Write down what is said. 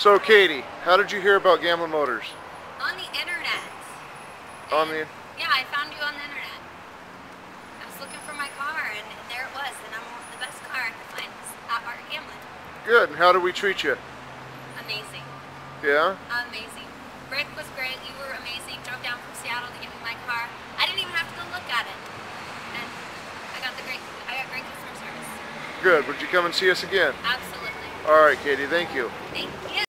So Katie, how did you hear about Gamblin Motors? On the internet. On the Yeah, I found you on the internet. I was looking for my car, and there it was. And I'm the best car I could find at Art Gamblin. Good. And how did we treat you? Amazing. Yeah? Amazing. Rick was great. You were amazing. Drove down from Seattle to get me my car. I didn't even have to go look at it. And I got the great, I got great customer service. Good. Would you come and see us again? Absolutely. All right, Katie. Thank you. Thank you.